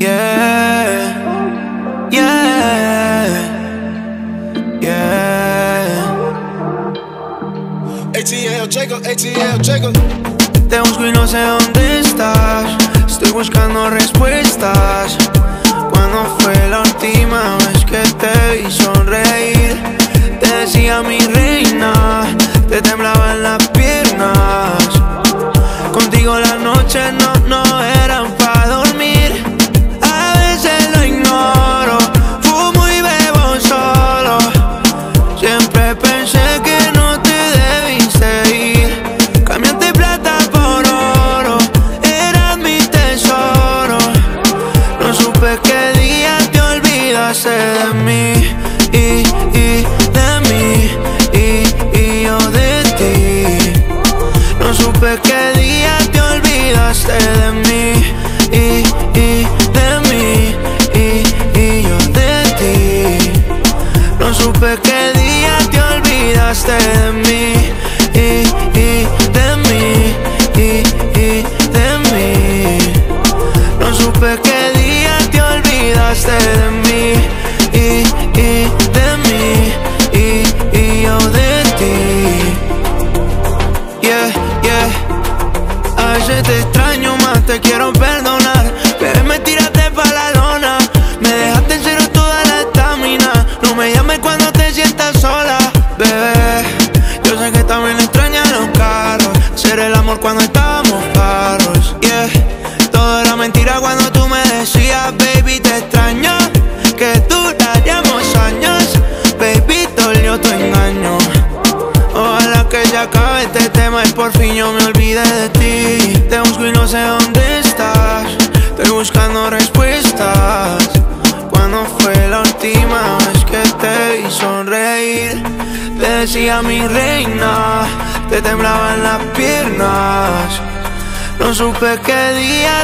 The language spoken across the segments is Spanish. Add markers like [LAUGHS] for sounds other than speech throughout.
Yeah, yeah, yeah. ATL ATL. Te busco y no sé dónde estás. Estoy buscando respuestas. ¿Cuándo fue la última vez que te vi sonreír? Te decía mi reina, te temblaban las piernas. Contigo las noches no,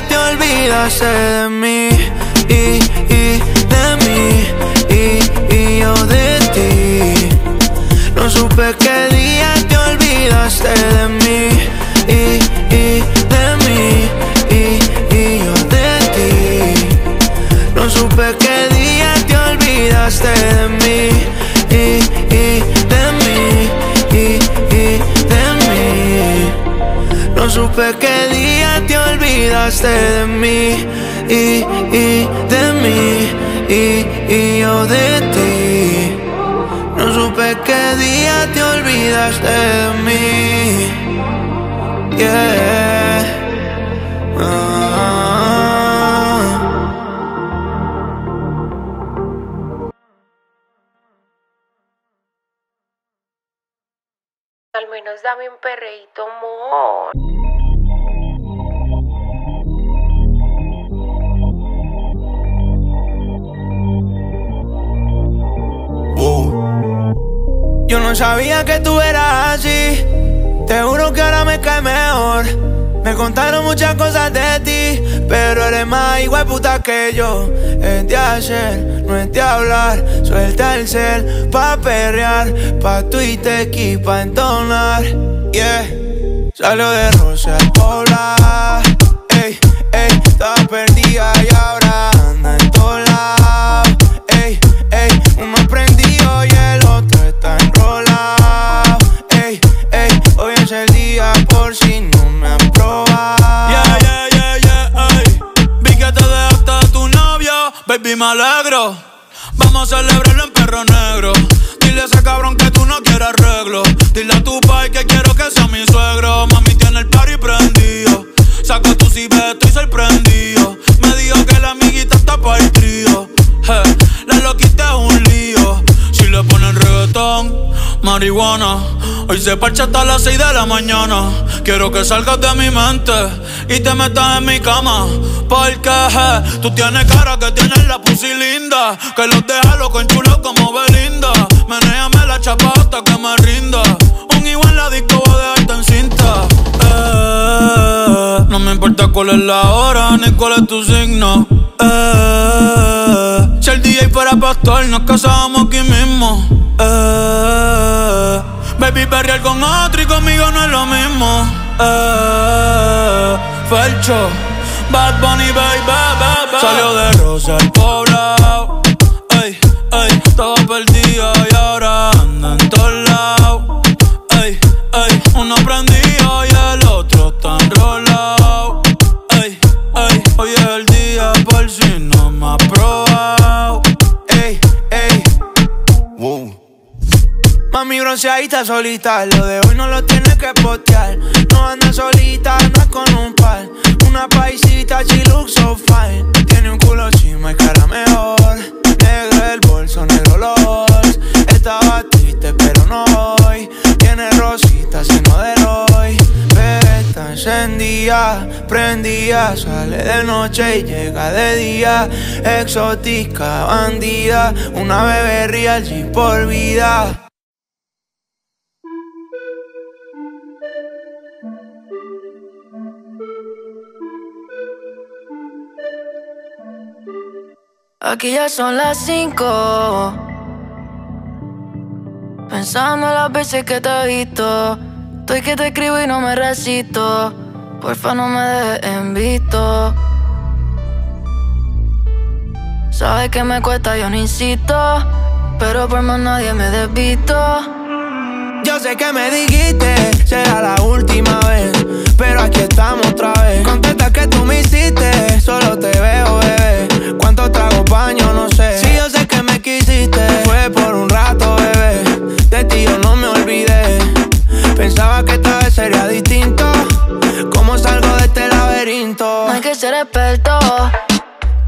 te olvidaste de mí y, y de mí y, y yo de ti. No supe qué día te olvidaste de mí y, y de mí y, y yo de ti. No supe qué día te olvidaste de mí supe qué día te olvidaste de mí y, y de mí y, y yo de ti. No supe qué día te olvidaste de mí. Yeah. Un perreíto, amor. Yo no sabía que tú eras así. Te juro que ahora me cae mejor. Me contaron muchas cosas de ti, pero eres más igual puta que yo. Es de hacer, no es de hablar. Suelta el cel pa' perrear, pa' Twitter y pa' entonar. Yeah, salió de Rosa poblar. Ey, ey, estaba perdida y baby, me alegro. Vamos a celebrarlo en perro negro. Dile a ese cabrón que tú no quieres arreglo. Dile a tu pai que quiero que sea mi suegro. Mami tiene el party prendido. Saca tu cibe, estoy sorprendido. Me dijo que la amiguita está para el trío. Hey, la loquita es un lío. Si le ponen reggaetón, marihuana. Hoy se parcha hasta las 6 de la mañana. Quiero que salgas de mi mente y te metas en mi cama. Porque je, tú tienes cara que tienes la pussy linda. Que los deja loco chulo como Belinda. Menéame la chapa hasta que me rinda. Un igual la disco voy a dejarte en cinta. Eh, no me importa cuál es la hora ni cuál es tu signo. Eh, si el DJ fuera pastor, nos casábamos aquí mismo. Eh, baby, perrear con otro y conmigo no es lo mismo. Eh, Felcho, Bad Bunny, baby, baby. Salió de Rosa el poblado. Mami bronceadita solita, lo de hoy no lo tienes que postear. No anda solita, no es con un par. Una paisita, she fine. Tiene un culo chima y cara mejor. Negro el bolso, negro los. Estaba triste, pero no hoy. Tiene rositas y no de hoy. Pero está encendida, prendida. Sale de noche y llega de día. Exótica, bandida. Una bebé real, por vida. Aquí ya son las cinco. Pensando en las veces que te he visto. Estoy que te escribo y no me resisto. Porfa, no me dejes en visto. Sabes que me cuesta, yo no insisto. Pero por más nadie me desvisto. Yo sé que me dijiste, será la última vez. Pero aquí estamos otra vez. Contesta que tú me hiciste, solo te veo, bebé. ¿Cuánto trago baño? No sé. Si yo sé que me quisiste, fue por un rato, bebé. De ti yo no me olvidé. Pensaba que esta vez sería distinto. ¿Cómo salgo de este laberinto? No hay que ser experto.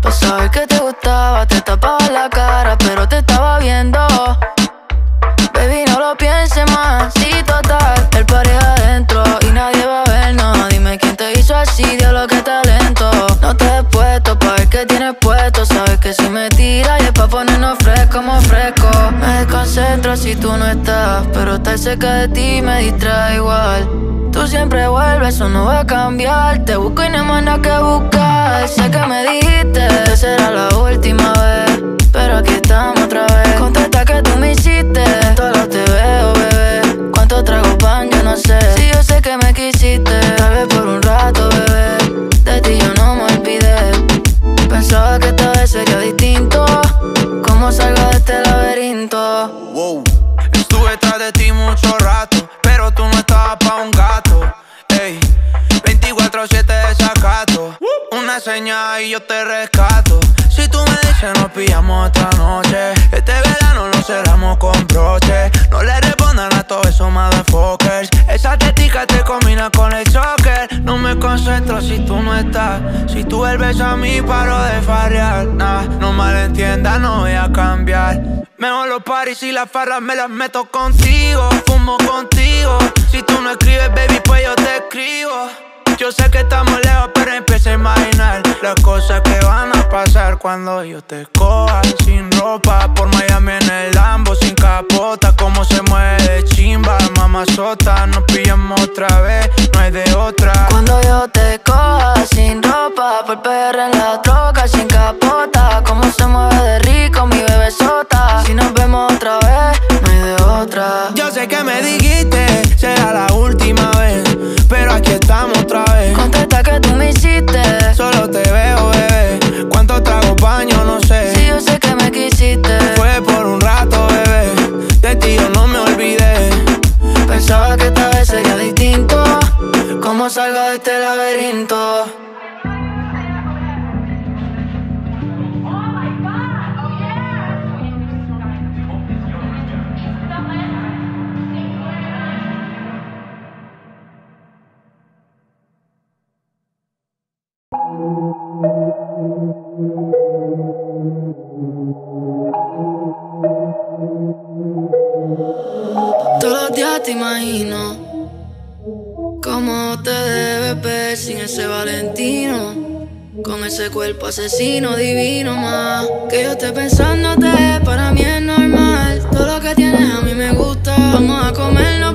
Para saber que te gustaba, te tapaba la cara, pero te estaba viendo. Baby, no lo pienses más, sí, total. El party adentro y nadie va a vernos. Dime quién te hizo así, Dios que talento. Si tú no estás, pero estar cerca de ti me distrae igual. Tú siempre vuelves, eso no va a cambiar. Te busco y no hay más nada que buscar. Sé que me dijiste que será la última vez. Pero aquí estamos otra vez. Contesta que tú me hiciste. Solo te veo, bebé. ¿Cuánto trago pan? Yo no sé. Te rescato. Si tú me dices nos pillamos otra noche. Este verano lo cerramos con broche. No le respondan a todos esos motherfuckers. Esa tetica te combina con el choker. No me concentro si tú no estás. Si tú vuelves a mí, paro de farrear. Nah, no malentiendas, no voy a cambiar. Mejor los paris y las farras me las meto contigo. Fumo contigo. Si tú no escribes, baby, pues yo te escribo. Yo sé que estamos cuando yo te coja sin ropa. Por Miami en el Lambo, sin capota. Cómo se mueve chimba, mamazota. Nos pillamos otra vez, no hay de otra. Cuando yo te coja sin ropa, por PR en la troca, sin capota. Cómo se mueve de rico mi bebé sota. Si nos vemos otra vez, no hay de otra. Yo sé que me dijiste, será la última vez. Pero aquí estamos otra vez. Contesta que tú me hiciste. Solo te veo, bebé. ¿Cuánto trago baño? No sé. Si yo sé que me quisiste. Fue por un rato, bebé. De ti yo no me olvidé. Pensaba que esta vez sería distinto. ¿Cómo salgo de este laberinto? Todos los días te imagino cómo te debes ver sin ese Valentino. Con ese cuerpo asesino divino más Que yo esté pensándote, para mí es normal Todo lo que tienes a mí me gusta Vamos a comernos,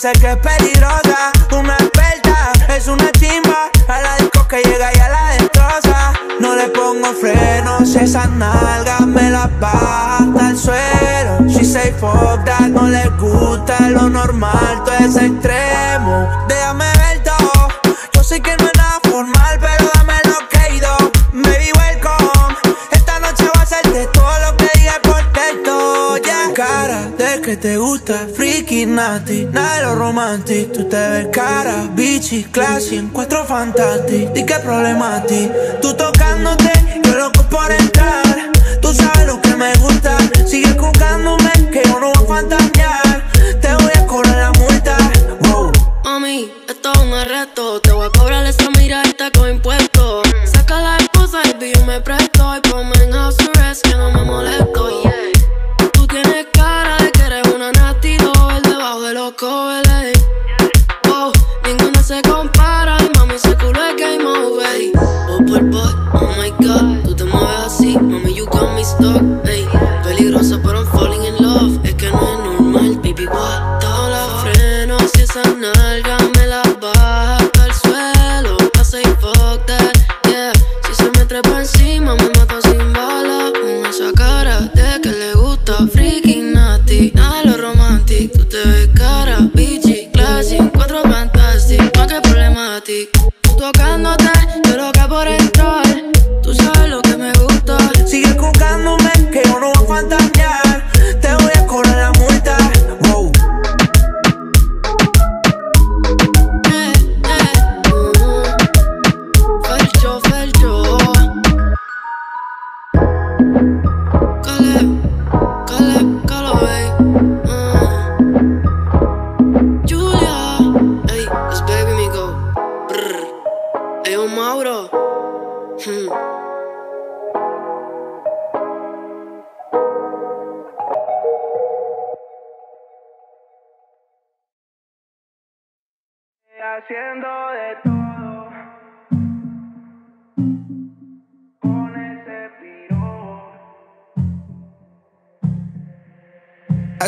dice que es peligrosa, una experta, es una chimba. A la disco que llega y a la destroza. No le pongo frenos, esas nalgas me las baja hasta el suelo. She say fuck no le gusta lo normal, todo es extremo. que te gusta, friki, nati, nada de lo romantic. Tú te ves cara, bichi, classy, en cuatro fantastic. Di que problemati, tú tocándote, yo loco por entrar. Tú sabes lo que me gusta, sigue con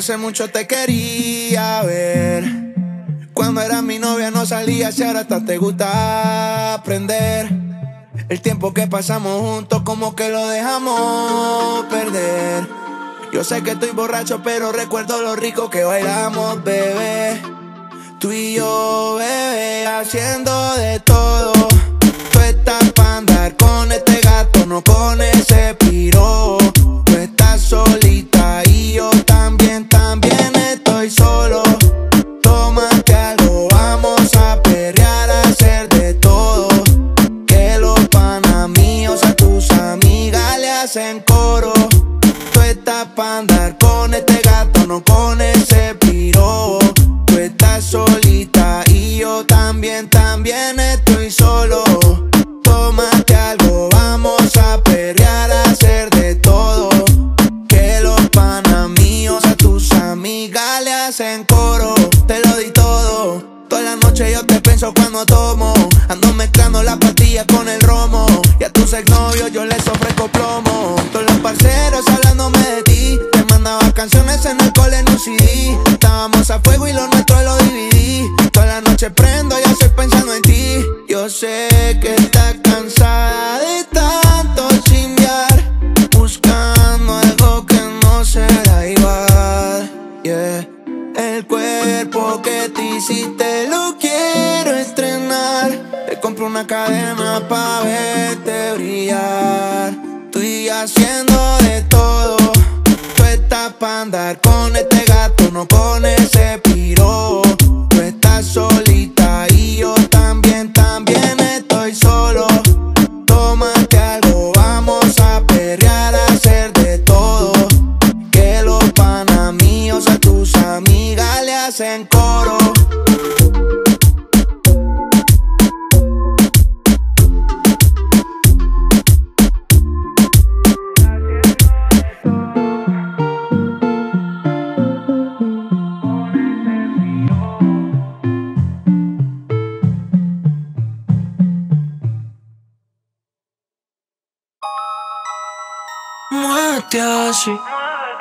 Hace mucho te quería ver. Cuando eras mi novia no salías y ahora hasta te gusta aprender. El tiempo que pasamos juntos como que lo dejamos perder. Yo sé que estoy borracho, pero recuerdo lo rico que bailamos, bebé. Tú y yo, bebé, haciendo de todo. cadena pa'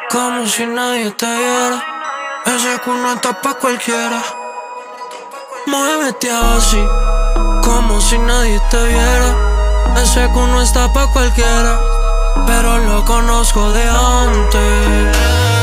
como si nadie te viera. Ese culo está pa' cualquiera. Muévete así, como si nadie te viera. Ese culo está pa' cualquiera, pero lo conozco de antes.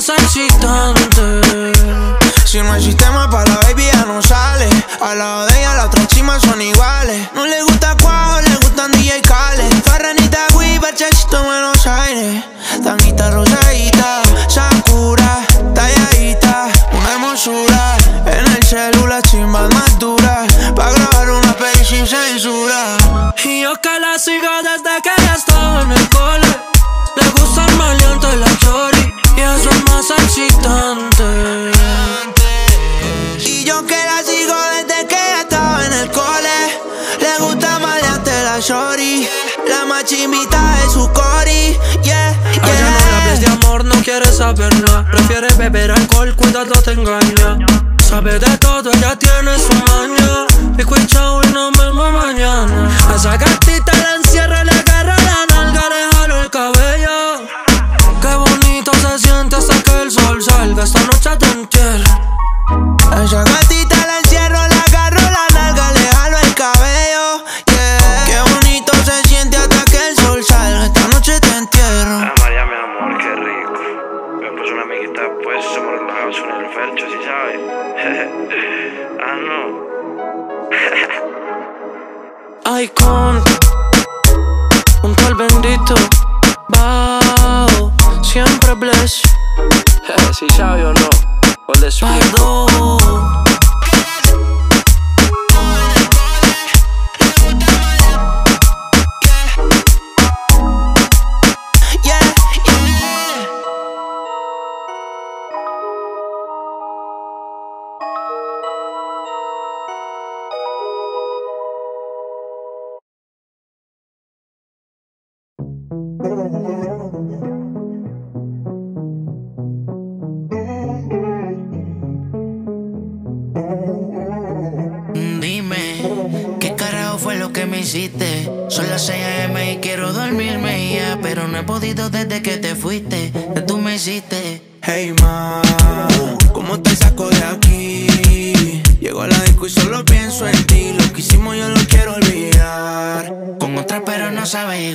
Es más excitante. Si no hay sistema para la baby, ya no sale. Al lado de ella, las otras chimas son iguales. No le gusta cuajo, le gustan DJ Khaled. Farranita, Weaver, Chechito, Buenos Aires. Tanguita rosadita, Sakura, talladita. Una hermosura. En el celular, chimbas más duras. Pa' grabar una peli sin censura. Y yo que la sigo desde que ella estaba en el cole. Le gusta el maleante la chori, y eso es excitante. Y yo que la sigo desde que estaba en el cole. Le gusta maleante la shorty. La más chimbita de su cori. Yeah, A ella no le hables de yeah. amor, no quiere saber nada. Prefiere beber alcohol, cuidado te engaña. Sabe de todo, ella tiene su maña. Pico y chao y nos vemos mañana. A esa gatita la encierra, le agarra sol salga. Esta noche te entierro. A esa gatita la encierro, le agarro la nalga, le jalo el cabello. Yeah. Qué bonito se siente hasta que el sol salga. Esta noche te entierro. Ah, María, mi amor, qué rico. Me puso una amiguita pues, somos relajados en el fercho, ¿sí sabes? [LAUGHS] ah, no. [LAUGHS] Icon Junto al bendito Bao Siempre bless si sabe o no, o le explico. Hiciste? Son las 6 a.m. y quiero dormirme ya, pero no he podido desde que te fuiste. Que tú me hiciste. Hey ma, ¿cómo te saco de aquí? Llego a la disco y solo pienso en ti. Lo que hicimos yo lo quiero olvidar. Con otra, pero no sabe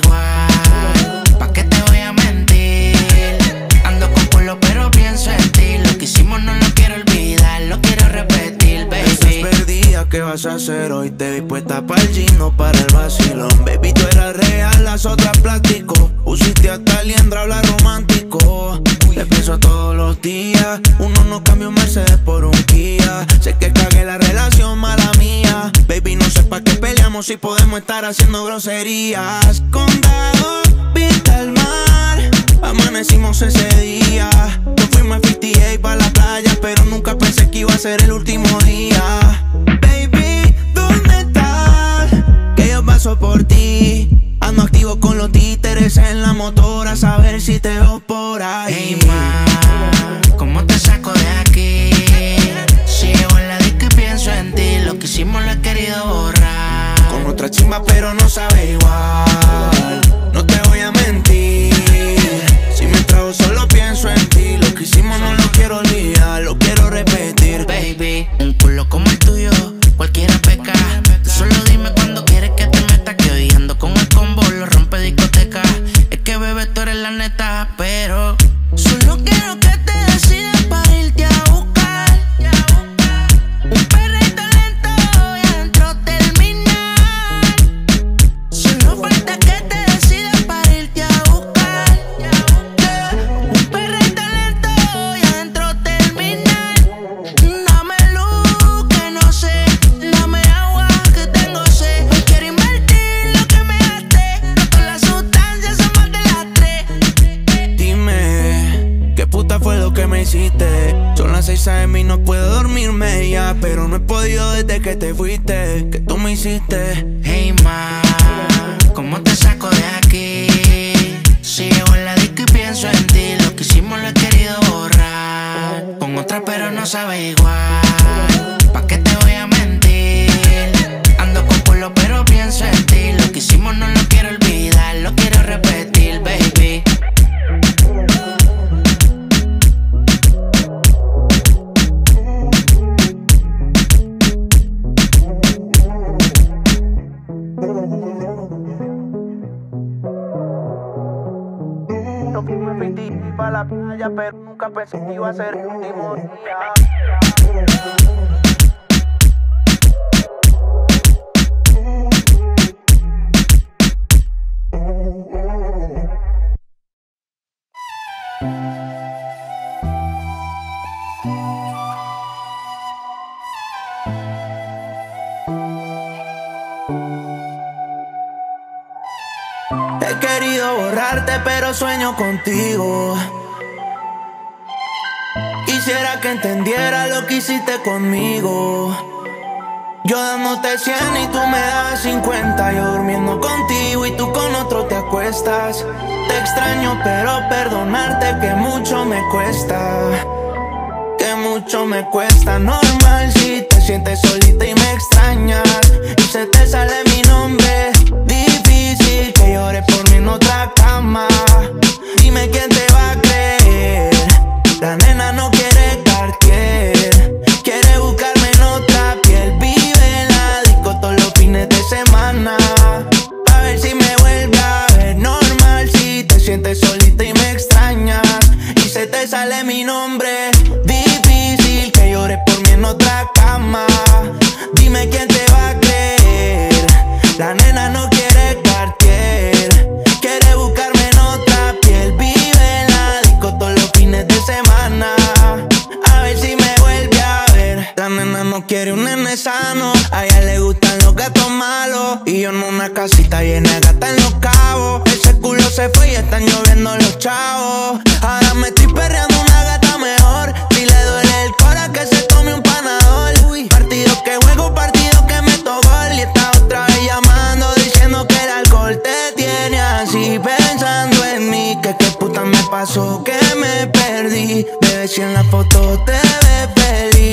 estar haciendo groserías. Condado, vista al mar. Amanecimos ese día. Nos fuimos a 58 para la playa, pero nunca pensé que iba a ser el último día. Baby, ¿dónde estás? Que yo paso por ti. Ando activo con los títeres en la motora, a pero no sabe igual. Podido desde que te fuiste. Que tú me hiciste. Hey ma, pero sueño contigo. Quisiera que entendiera lo que hiciste conmigo. Yo dándote 100 y tú me das 50. Yo durmiendo contigo y tú con otro te acuestas. Te extraño, pero perdonarte que mucho me cuesta. Que mucho me cuesta. Normal si te sientes solita y me extrañas. Y se te sale mi nombre. Difícil que llores por en otra cama. Dime quién te va a creer. La nena no quiere Cartier. Quiere buscarme en otra piel. Vive en la disco todos los fines de semana. A ver si me vuelve a ver. Normal si te sientes solita y me extrañas. Y se te sale mi nombre. Casita de gata en los cabos. Ese culo se fue y están lloviendo los chavos. Ahora me estoy perreando una gata mejor. Si le duele el cora que se tome un panador. Partido que juego, partido que me gol Y está otra vez llamando diciendo que el alcohol te tiene así. Pensando en mí, que qué puta me pasó, que me perdí. Bebé, si en la foto te ves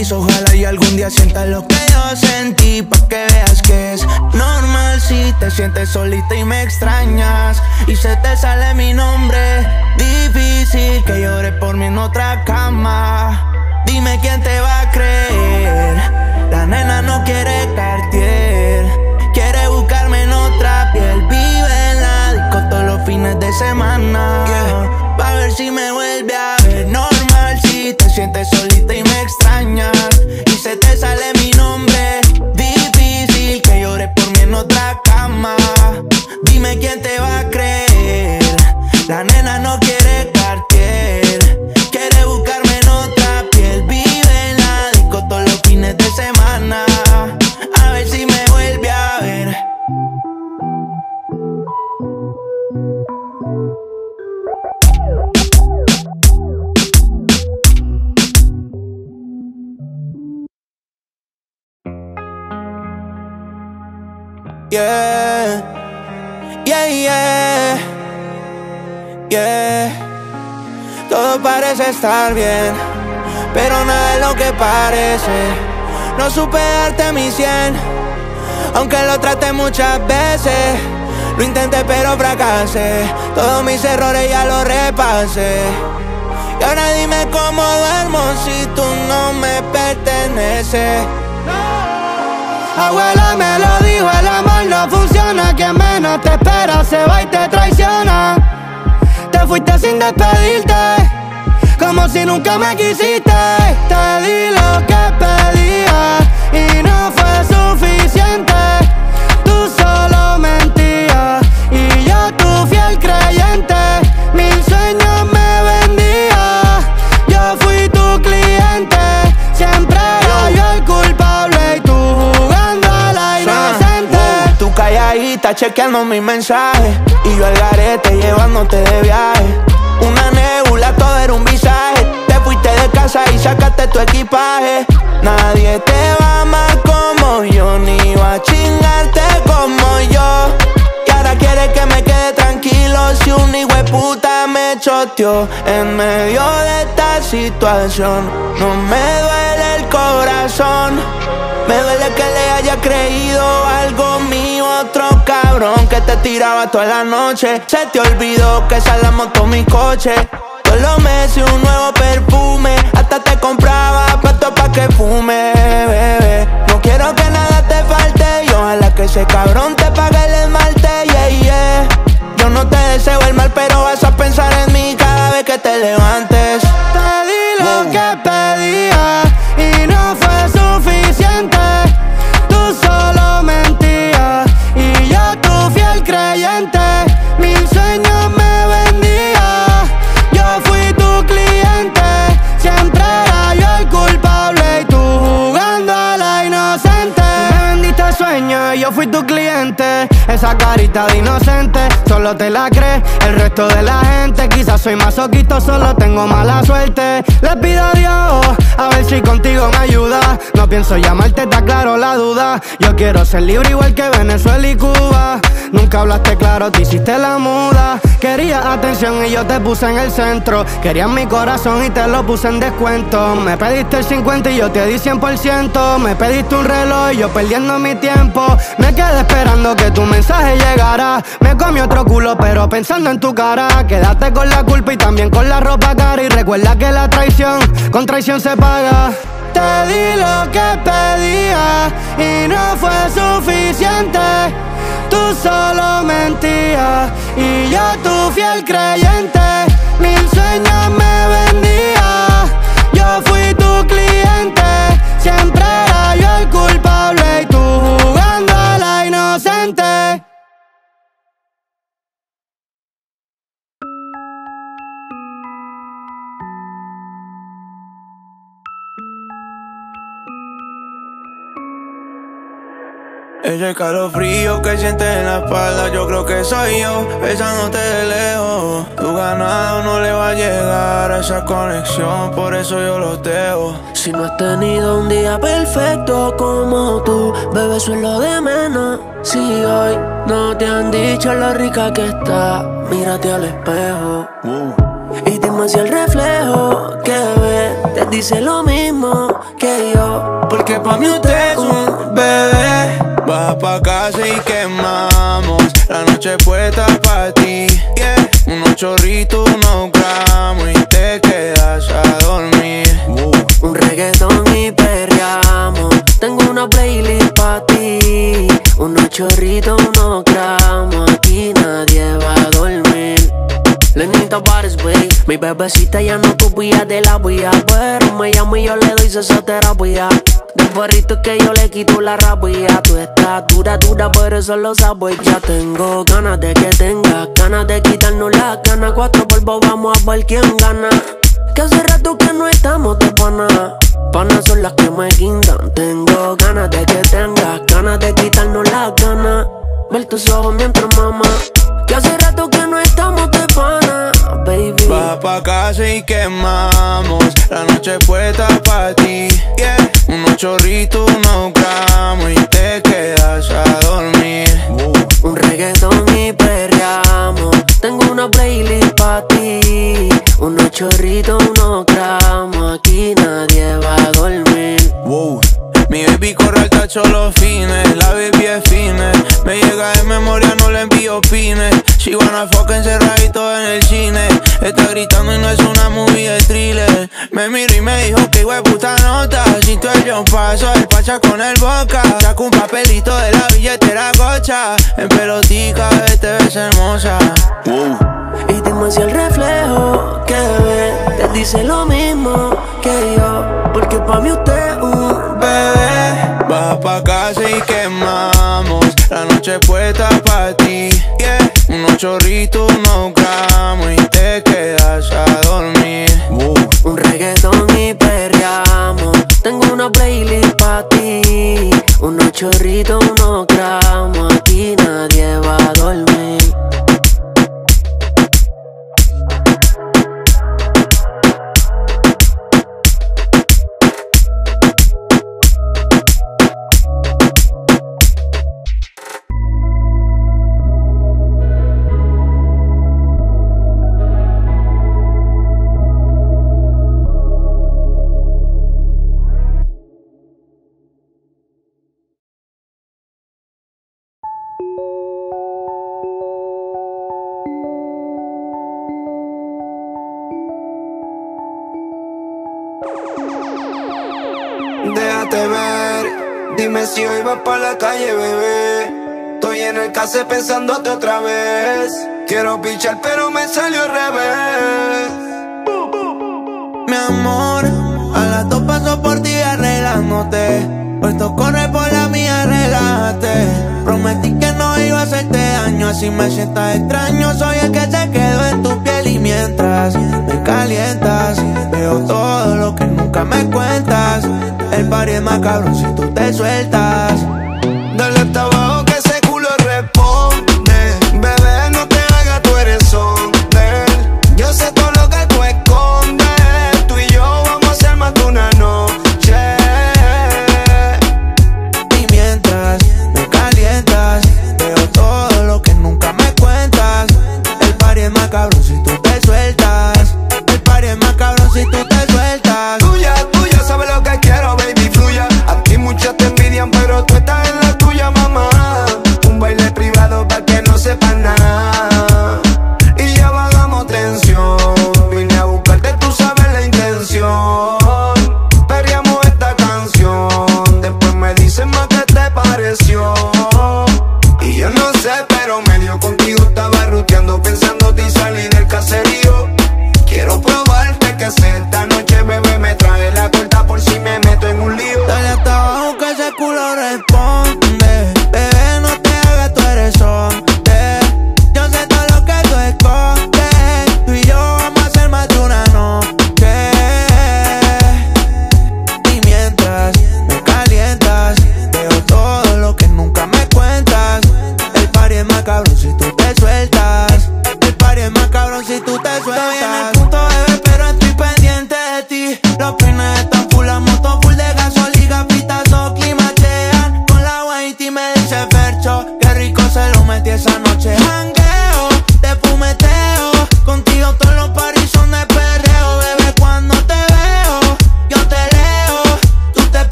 feliz. Ojalá y algún día sientas lo que yo sentí. Pa' que veas que es normal si te sientes solita y me extrañas. Y se te sale mi nombre. Difícil que llores por mí en otra cama. Dime quién te va a creer. La nena no quiere Cartier. Quiere buscarme en otra piel. Vive en la disco todos los fines de semana. Pa' ver si me vuelve a ver. Normal te sientes solita y me extrañas. Y se te sale mi nombre. Difícil que llores por mí en otra cama. Dime quién te va a creer. La nena Yeah, yeah, yeah. Todo parece estar bien, pero nada es lo que parece. No supe darte mi cien, aunque lo traté muchas veces. Lo intenté pero fracasé, todos mis errores ya los repasé. Y ahora dime cómo duermo si tú no me perteneces. Abuela me lo dijo, el amor no funciona. Quien menos te espera se va y te traiciona. Te fuiste sin despedirte Como si nunca me quisiste. Te di lo que pedía Y no fue calladita chequeando mis mensajes Y yo al garete llevándote de viaje. Una nebula, todo era un visaje. Te fuiste de casa y sacaste tu equipaje. Nadie te va amar como yo Ni va a chingarte como yo. Y ahora quieres que me quede tranquilo Si un hijo puta En medio de esta situación. No me duele el corazón. Me duele que le haya creído algo mío Otro cabrón que te tiraba toda la noche. Se te olvidó que esa la moto mi coche. Todos los meses un nuevo perfume. Hasta te compraba pato pa' que fume, bebé. No quiero que nada te falte Y ojalá que ese cabrón te pague el esmalte, yeah, yeah Yo no te deseo el mal pero vas a pensar en mí levantes. Te di lo que pedía y no fue suficiente. Tú solo mentías y yo tu fiel creyente. Mil sueños me vendía. Yo fui tu cliente. Siempre era yo el culpable y tú jugando a la inocente. Me vendiste sueños y yo fui tu cliente. Esa carita de inocente, solo te la crees. El resto de la gente, quizás soy masoquito, solo tengo mala suerte. Le pido a Dios, a ver si contigo me ayuda. No pienso llamarte, está claro la duda. Yo quiero ser libre igual que Venezuela y Cuba. Nunca hablaste claro, te hiciste la muda. Querías atención y yo te puse en el centro. Querías mi corazón y te lo puse en descuento. Me pediste el 50 y yo te di 100%. Me pediste un reloj y yo perdiendo mi tiempo. Me quedé esperando que tu mensaje llegara. Me comí otro pero pensando en tu cara. Quédate con la culpa y también con la ropa cara. Y recuerda que la traición con traición se paga. Te di lo que pedía y no fue suficiente. Tú solo mentías y yo tu fiel creyente. Mil sueños me vendía. Ese calofrío que sientes en la espalda, yo creo que soy yo, besándote de lejos. Tu ganado no le va a llegar a esa conexión, por eso yo lo dejo. Si no has tenido un día perfecto como tú, bebé, eso es lo de menos. Si hoy no te han dicho lo rica que está, mírate al espejo. Y dime si el reflejo que ves te dice lo mismo que yo. Porque pa' mí usted es un bebé. Baja pa' casa y quemamos la noche puesta pa' ti. Yeah. Unos chorritos, unos y te quedas a dormir. Un reggaetón y perreamos. Tengo una playlist pa' ti. Unos chorritos, unos gramos. Aquí nadie va a dormir. Lenita Bares, wey Mi bebecita ya no copia de la vía. Pero me llamo y yo le doy sesoterapia Del perrito que yo le quito la rabia. Tú estás dura, dura, pero eso lo sabes. Ya tengo ganas de que tengas Ganas de quitarnos las ganas Cuatro polvos, vamos a ver quién gana. Que hace rato que no estamos de pana. Panas son las que me guindan. Tengo ganas de que tengas Ganas de quitarnos las ganas Ver tus ojos mientras mamá Que hace rato que baby Baja pa' casa y quemamos la noche puesta pa' ti. Yeah. Unos chorritos, unos gramos y te quedas a dormir. Un reggaetón y perreamos Tengo una playlist pa' ti Unos chorritos, unos gramos Aquí nadie va a dormir Wow. Mi baby corre al tacho los fines, la baby es fine. Me llega de memoria, no le envío pines. She wanna fuck encerradito en el cine. Está gritando y no es una movie de thriller. Me miro y me dijo que igual puta nota. Sin el yo paso, el pacha con el boca. Saco un papelito de la billetera gocha. En pelotica, bebé, te ves hermosa. Y dime si el reflejo que ves Te dice lo mismo que yo Porque pa' mí usted es un bebé. Baja pa' casa y quemamos la noche puesta pa' ti. Yeah. Unos chorritos, unos gramos y te quedas a dormir. Un reggaetón y perreamos Tengo una playlist pa' ti Unos chorritos, unos gramos Aquí nadie va a dormir pa' la calle, bebé. Estoy en el case pensándote otra vez. Quiero pichar, pero me salió al revés. Mi amor, a las dos paso por ti arreglándote. Puesto corre por la mía, relájate. Prometí que no iba a hacerte daño, así me sientas extraño. Soy el que se quedó en tu piel y mientras me calientas, veo todo lo que nunca me cuentas más cabrón si tú te sueltas.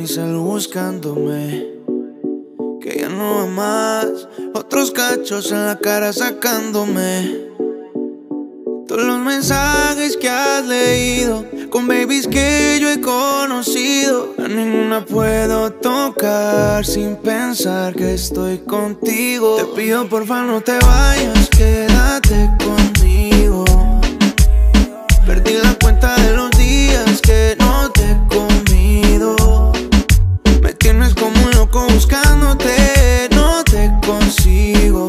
mi cel buscándome. Que ya no va más. Otros cachos en la cara sacándome. Todos los mensajes que has leído. Con babies que yo he conocido. A ninguna puedo tocar sin pensar que estoy contigo. Te pido porfa no te vayas, quédate conmigo. Perdí la cuenta de los días que no te, consigo.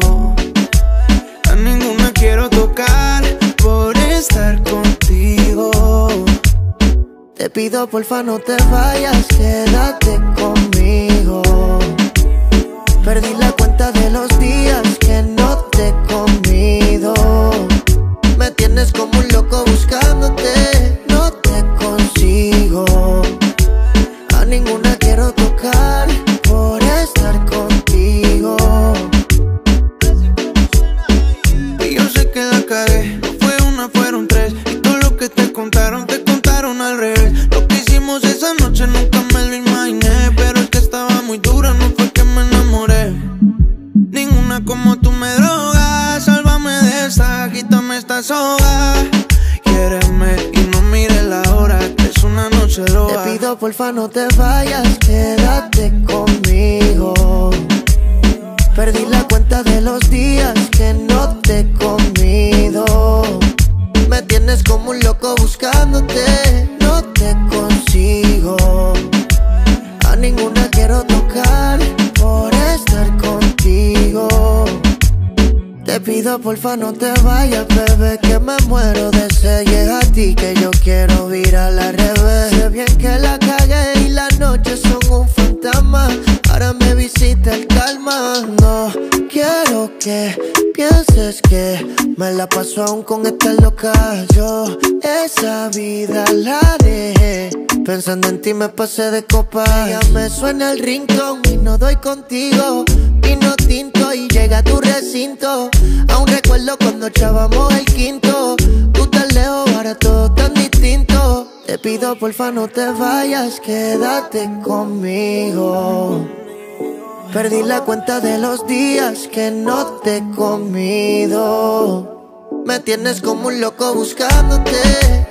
A ninguna quiero tocar por estar contigo. Te pido porfa no te vayas, quédate conmigo. Perdí la cuenta de los soga. Quiéreme y no mires la hora, que es una noche loca. Te pido porfa no te vayas, quédate conmigo. Perdí la cuenta de los días que no te he comido. Me tienes como un loco buscándote, no te consigo. A ninguna quiero tocar por estar contigo. Te pido porfa no te vayas paso aún con esta loca. Yo esa vida la dejé. Pensando en ti me pasé de copa. Ya me suena el rincón y no doy contigo. Vino tinto y llega a tu recinto. Aún recuerdo cuando echábamos el quinto. Tú tan lejos, ahora todo tan distinto. Te pido porfa no te vayas, quédate conmigo. Perdí la cuenta de los días que no te he comido. Me tienes como un loco buscándote.